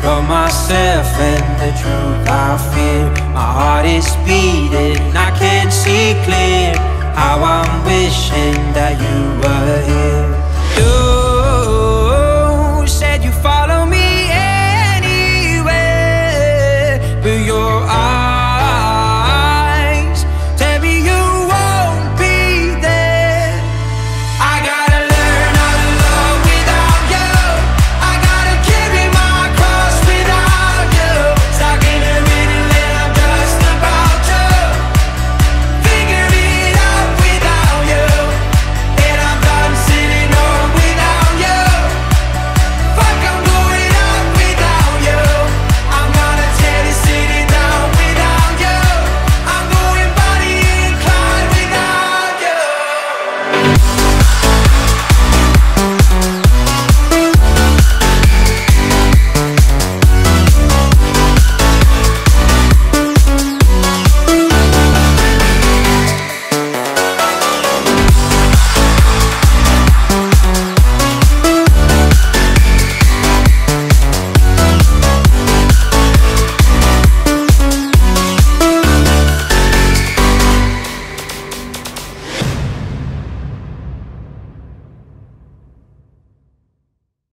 from myself and the truth I fear. My heart is beating, I can't see clear. How I'm wishing